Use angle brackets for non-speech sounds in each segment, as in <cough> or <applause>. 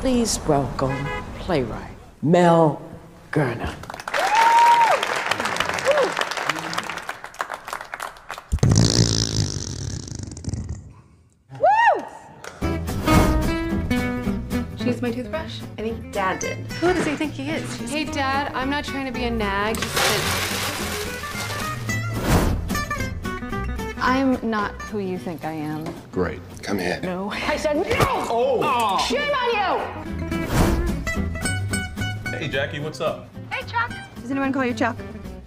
Please welcome playwright Mel Gurner. She used my toothbrush? I think Dad did. Who does he think he is? Hey, Dad, I'm not trying to be a nag. I'm not who you think I am. Great. Come here. No. <laughs> I said no! Oh! Shame on you! Hey, Jackie, what's up? Hey, Chuck. Does anyone call you Chuck?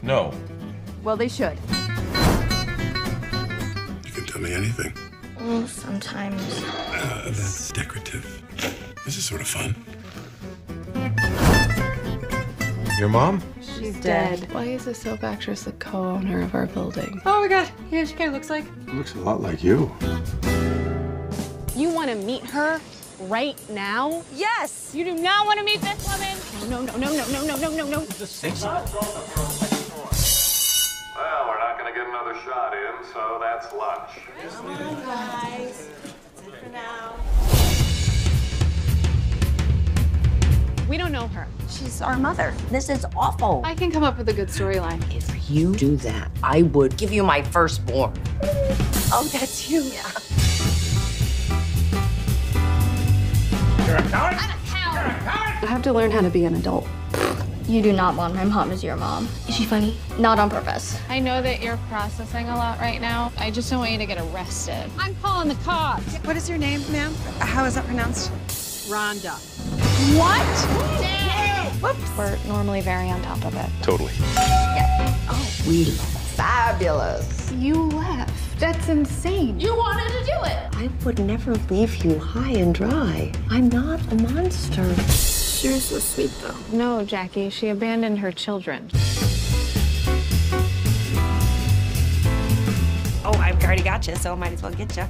No. Well, they should. You can tell me anything. Oh, sometimes. Uh, that's decorative. This is sort of fun. Your mom? She's dead. Why is a soap actress the co-owner of our building? Oh my god, yeah, she kind of looks like. Looks a lot like you. You want to meet her right now? Yes! You do not want to meet this woman? No, no, no, no, no, no, no, no, no. Well, we're not going to get another shot in, so that's lunch. We don't know her. She's our mother. This is awful. I can come up with a good storyline. If you do that, I would give you my firstborn. Oh, that's you. Yeah. You're a coward! I have to learn how to be an adult. You do not want my mom as your mom. Is she funny? Not on purpose. I know that you're processing a lot right now. I just don't want you to get arrested. I'm calling the cops. What is your name, ma'am? How is that pronounced? Rhonda. What? Whoops. We're normally very on top of it. Totally. Oh, we fabulous. You left. That's insane. You wanted to do it. I would never leave you high and dry. I'm not a monster. She was so sweet, though. No, Jackie. She abandoned her children. Oh, I've already got you, so I might as well get you.